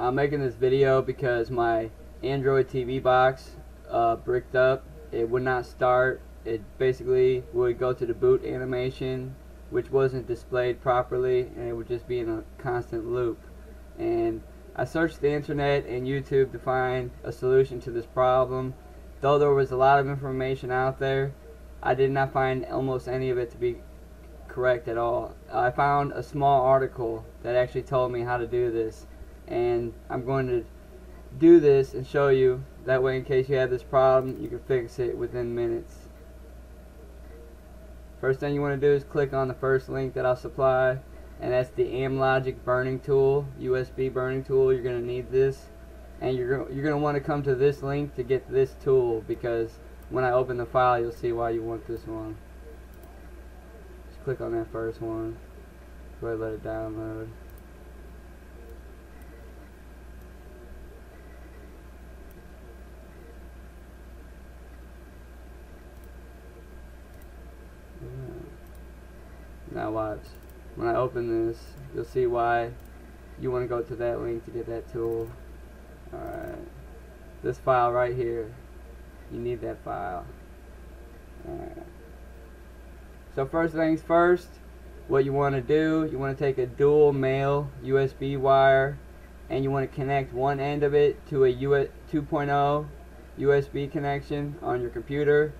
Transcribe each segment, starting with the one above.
I'm making this video because my Android TV box uh, bricked up. It would not start. It basically would go to the boot animation, which wasn't displayed properly, and it would just be in a constant loop. And I searched the internet and YouTube to find a solution to this problem. Though there was a lot of information out there, I did not find almost any of it to be correct at all. I found a small article that actually told me how to do this and I'm going to do this and show you that way in case you have this problem you can fix it within minutes. First thing you want to do is click on the first link that I'll supply and that's the Amlogic burning tool, USB burning tool. You're going to need this and you're, you're going to want to come to this link to get this tool because when I open the file you'll see why you want this one. Just click on that first one. Go ahead and let it download. Now watch. When I open this, you'll see why you want to go to that link to get that tool. Alright. This file right here. You need that file. Alright. So first things first, what you want to do, you want to take a dual male USB wire and you want to connect one end of it to a 2.0 USB connection on your computer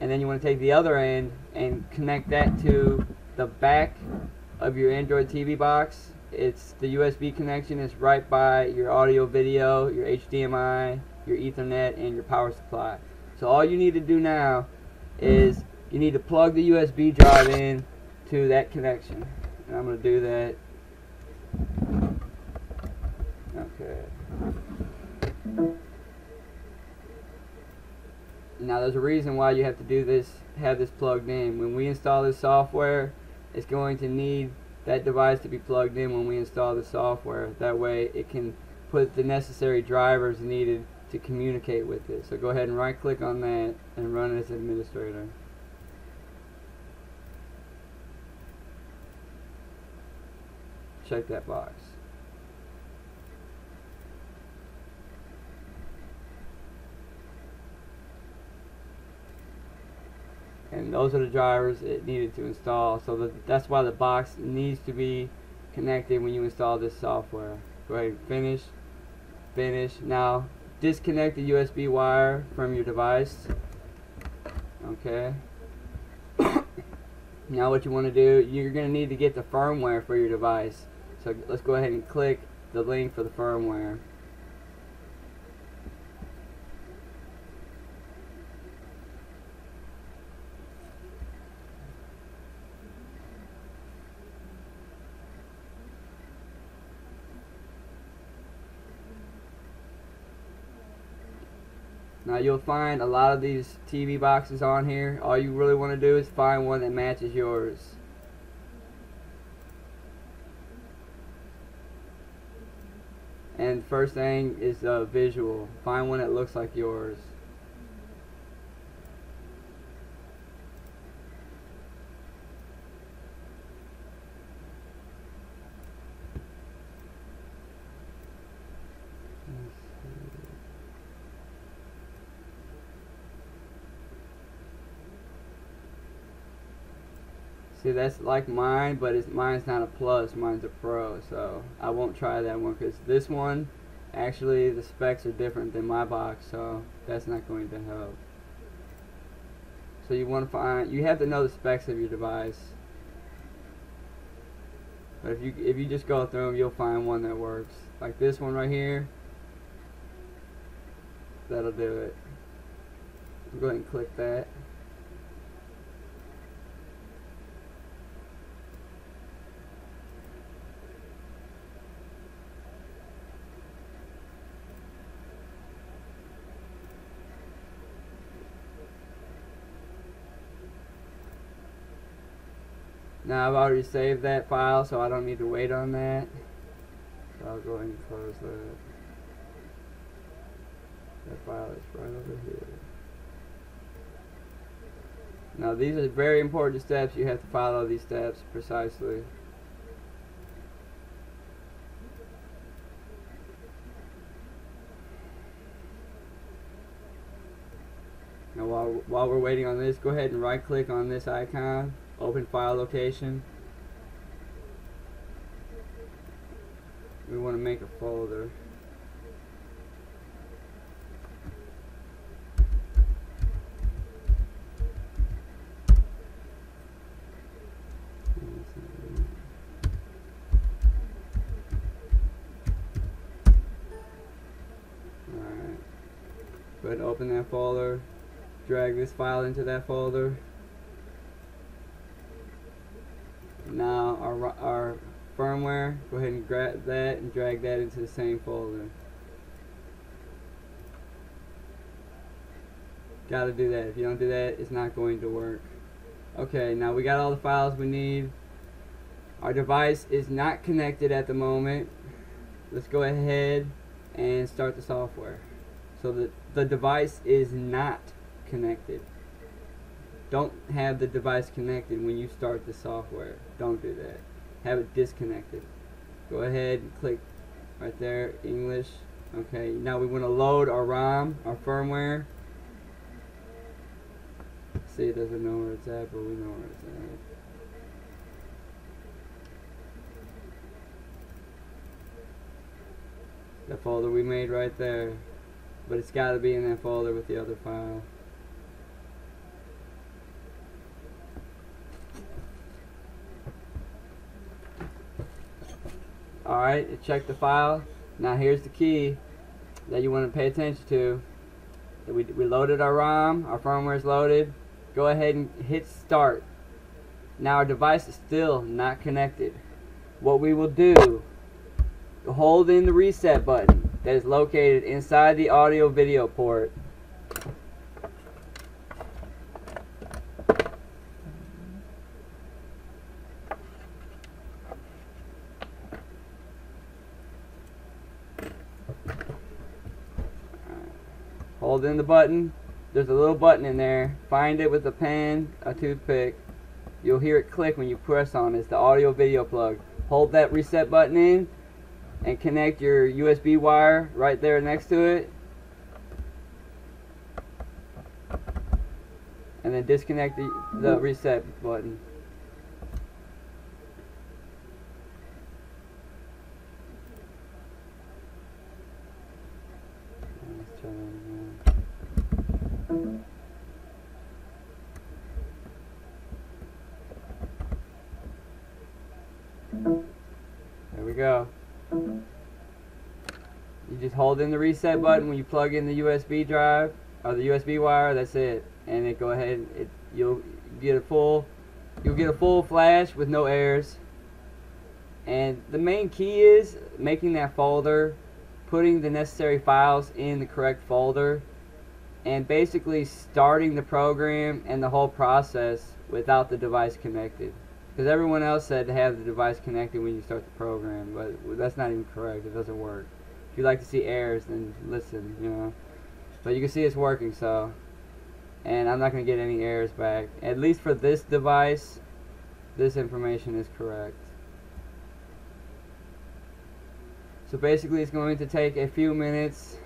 and then you want to take the other end and connect that to the back of your Android TV box. It's the USB connection is right by your audio video, your HDMI, your Ethernet, and your power supply. So all you need to do now is you need to plug the USB drive in to that connection. And I'm going to do that. Okay. Now there's a reason why you have to do this, have this plugged in. When we install this software, it's going to need that device to be plugged in when we install the software. That way it can put the necessary drivers needed to communicate with it. So go ahead and right click on that and run as administrator. Check that box. And those are the drivers it needed to install. So the, that's why the box needs to be connected when you install this software. Go ahead and finish finish. Now disconnect the USB wire from your device. Okay. Now what you want to do you're going to need to get the firmware for your device. So let's go ahead and click the link for the firmware Now you'll find a lot of these TV boxes on here. All you really want to do is find one that matches yours. And first thing is uh, visual. Find one that looks like yours. See, that's like mine, but it's, mine's not a plus, mine's a pro, so I won't try that one, because this one, actually, the specs are different than my box, so that's not going to help. So you want to find, you have to know the specs of your device. But if you if you just go through them, you'll find one that works. Like this one right here, that'll do it. Go ahead and click that. Now I've already saved that file, so I don't need to wait on that. So I'll go ahead and close that. That file is right over here. Now these are very important steps. You have to follow these steps precisely. Now while, while we're waiting on this, go ahead and right click on this icon open file location. We want to make a folder. Alright. Go ahead and open that folder. Drag this file into that folder. Now our, ri- our firmware, go ahead and grab that and drag that into the same folder. Gotta do that. If you don't do that, it's not going to work. Okay, now we got all the files we need. Our device is not connected at the moment. Let's go ahead and start the software. So the, the device is not connected. Don't have the device connected when you start the software. Don't do that. Have it disconnected. Go ahead and click right there, English. Okay, now we want to load our ROM, our firmware. See, it doesn't know where it's at, but we know where it's at. The folder we made right there. But it's got to be in that folder with the other file. Alright, check the file. Now here's the key that you want to pay attention to. We, we loaded our ROM, our firmware is loaded. Go ahead and hit start. Now our device is still not connected. What we will do, hold in the reset button that is located inside the audio video port. In the button. There's a little button in there. Find it with a pen, a toothpick. You'll hear it click when you press on it. It's the audio video plug. Hold that reset button in and connect your USB wire right there next to it. And then disconnect the, the reset button. Let's try that again. There we go. You just hold in the reset button when you plug in the USB drive or the USB wire. That's it, and it go ahead. It you'll get a full you'll get a full flash with no errors. And the main key is making that folder, putting the necessary files in the correct folder, and basically starting the program and the whole process without the device connected. Because everyone else said to have the device connected when you start the program, but that's not even correct. It doesn't work. If you like to see errors, then listen, you know. But you can see it's working, so. And I'm not going to get any errors back. At least for this device, this information is correct. So basically, it's going to take a few minutes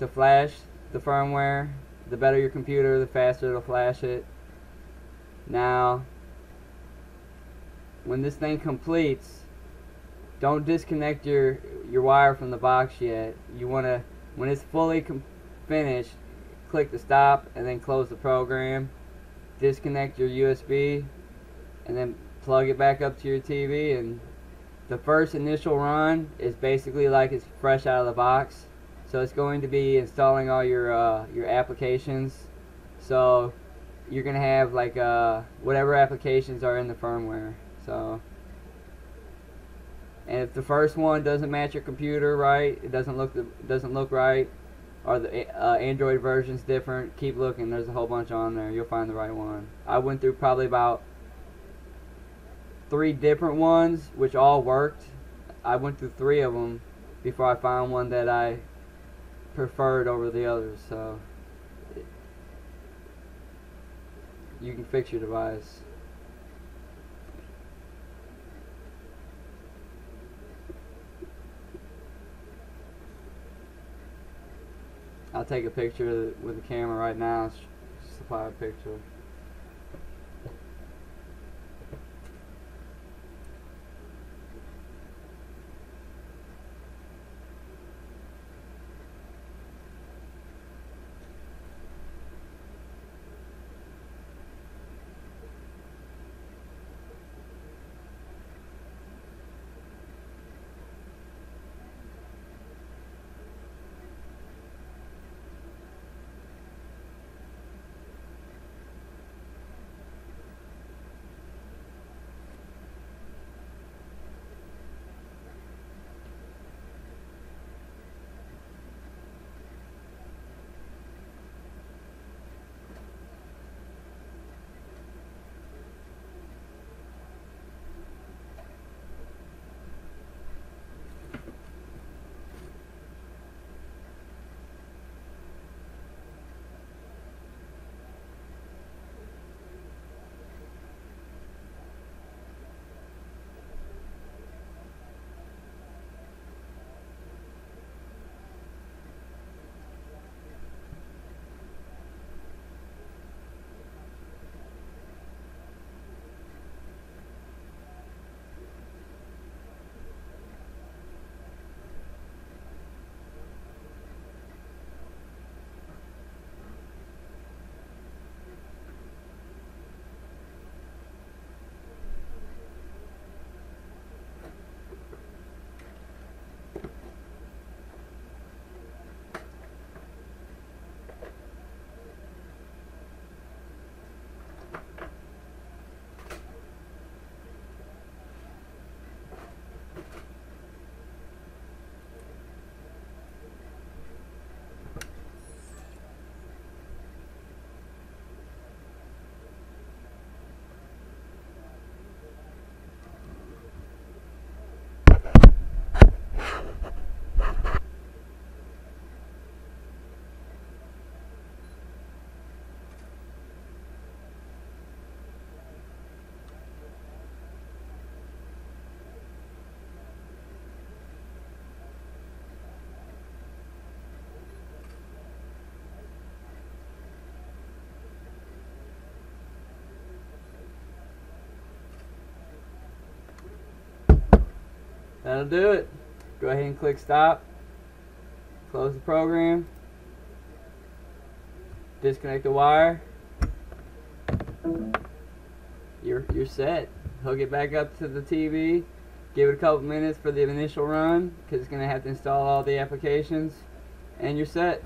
to flash the firmware. The better your computer, the faster it'll flash it. Now, when this thing completes, don't disconnect your your wire from the box yet. You want to, when it's fully finished, click the stop and then close the program. Disconnect your USB and then plug it back up to your TV and the first initial run is basically like it's fresh out of the box. So it's going to be installing all your uh, your applications. So you're gonna have like uh, whatever applications are in the firmware. So, and if the first one doesn't match your computer right, it doesn't look the, doesn't look right, or the uh, Android version's different, keep looking. There's a whole bunch on there. You'll find the right one. I went through probably about three different ones, which all worked. I went through three of them before I found one that I preferred over the others. So you can fix your device. I'll take a picture with the camera right now supply a picture. That'll do it. Go ahead and click stop. Close the program. Disconnect the wire. You're, you're set. Hook it back up to the TV. Give it a couple minutes for the initial run because it's going to have to install all the applications. And you're set.